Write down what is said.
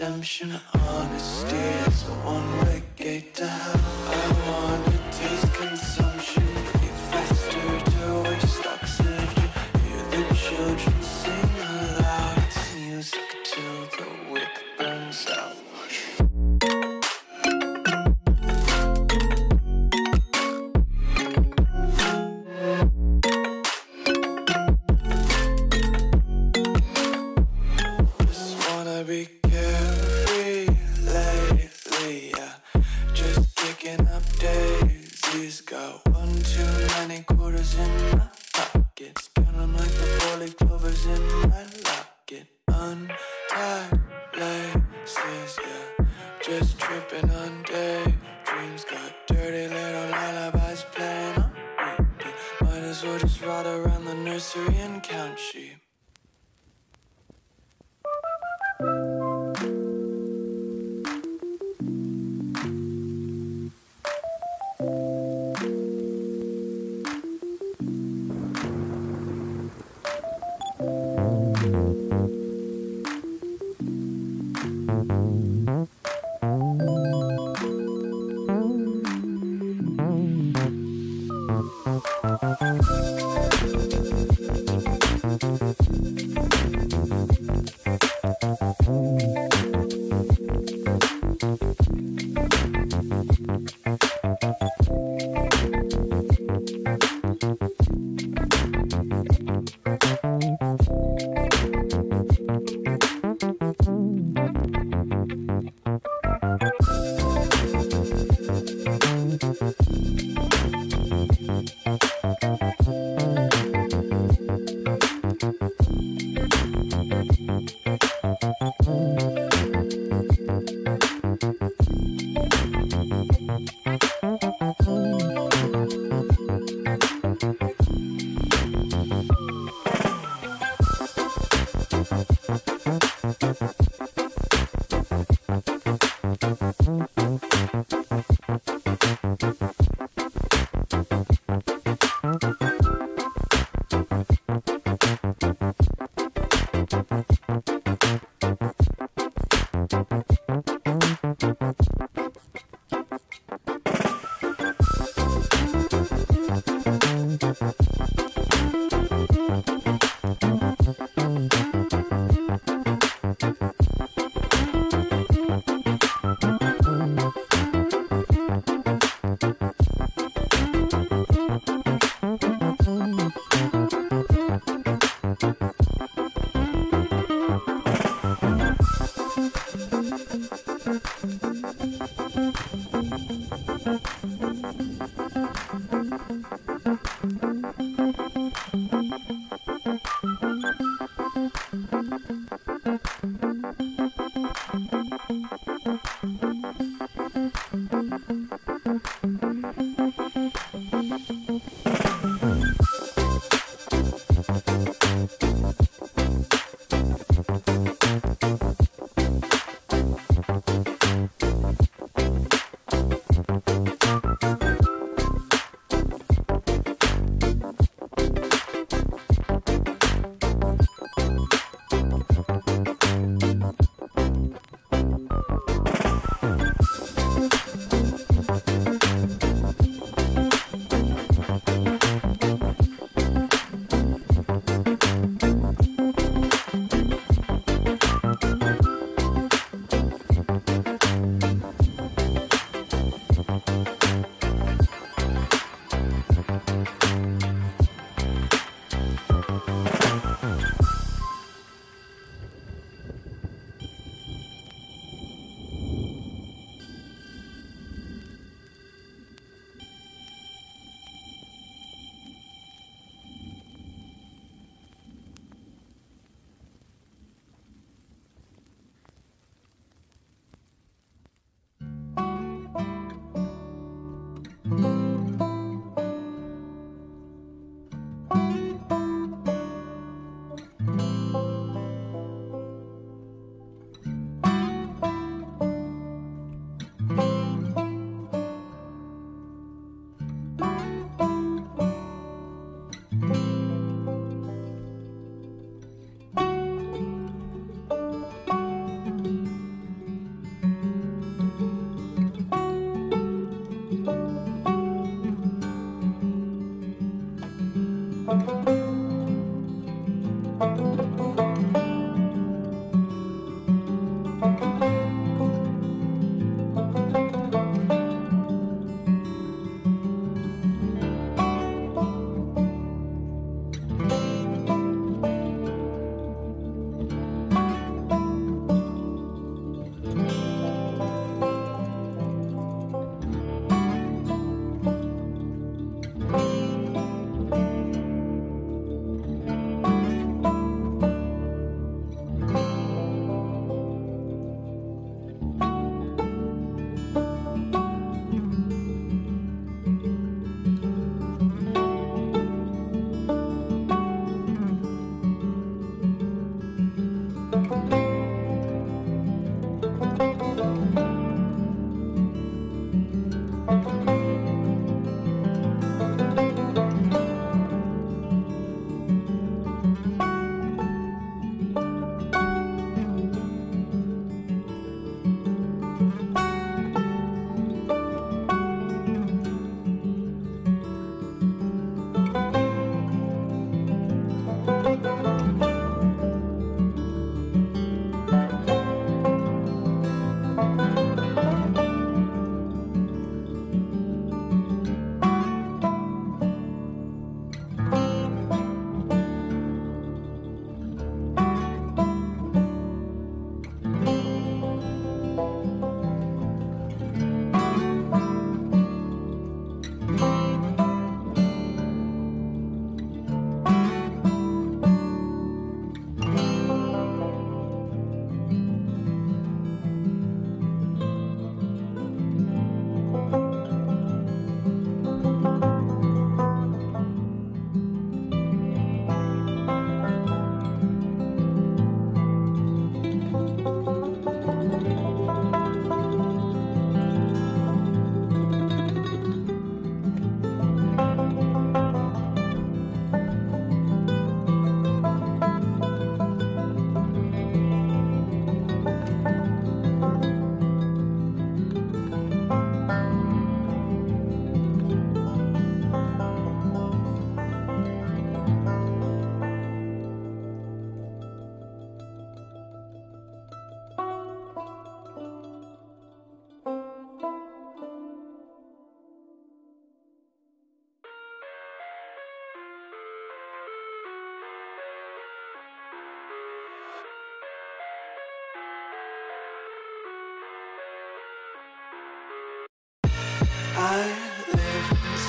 Redemption. Honesty is a one-way gate